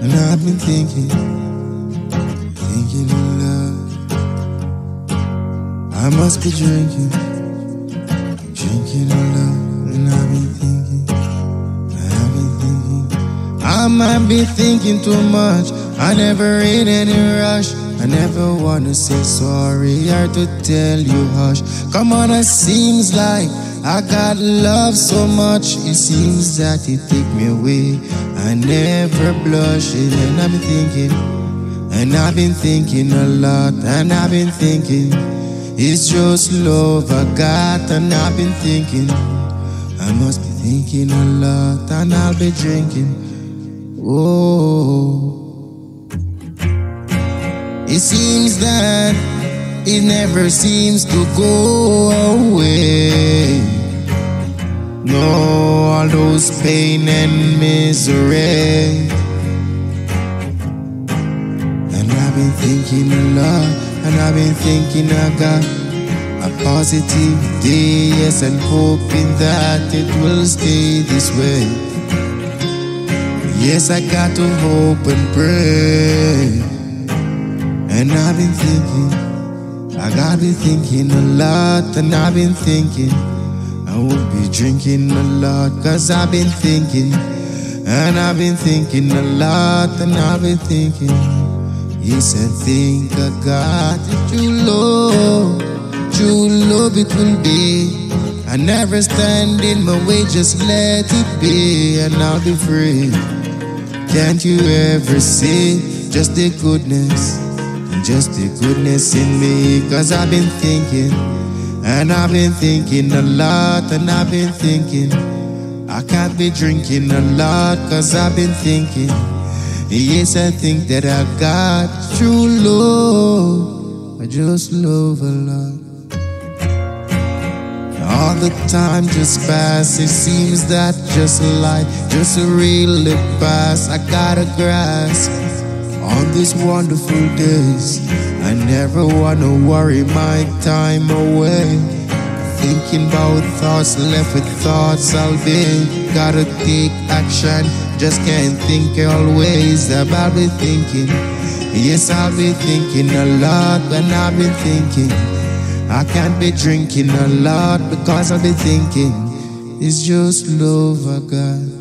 And I've been thinking, thinking of love. I must be drinking, drinking of love. And I've been thinking, I've been thinking. I might be thinking too much. I never in any rush. I never wanna say sorry or to tell you hush. Come on, it seems like I got love so much. It seems that it take me away. I never blush, and I've been thinking, and I've been thinking a lot, and I've been thinking. It's just love I got, and I've been thinking. I must be thinking a lot, and I'll be drinking. Oh. It seems that it never seems to go away. No, all those pain and misery. And I've been thinking a lot, and I've been thinking I got a positive day, yes, and hoping that it will stay this way. Yes, I got to hope and pray. And I've been thinking, I got been thinking a lot, and I've been thinking, Will be drinking a lot, cause I've been thinking, and I've been thinking a lot, and I've been thinking, yes, I think I got it, true love, true love it will be. I never stand in my way, just let it be, and I'll be free. Can't you ever see just the goodness? just the goodness in me. Cause I've been thinking, and I've been thinking a lot, and I've been thinking. I can't be drinking a lot, cause I've been thinking. Yes, I think that I got true love. I just love a lot. All the time just pass, it seems that just like, just really pass. I gotta grasp on these wonderful days. I never wanna worry my time away. Thinking about thoughts, left with thoughts, I'll be. Gotta take action, just can't think always about be thinking. Yes, I'll be thinking a lot when I've been thinking. I can't be drinking a lot because I'll be thinking. It's just love I got.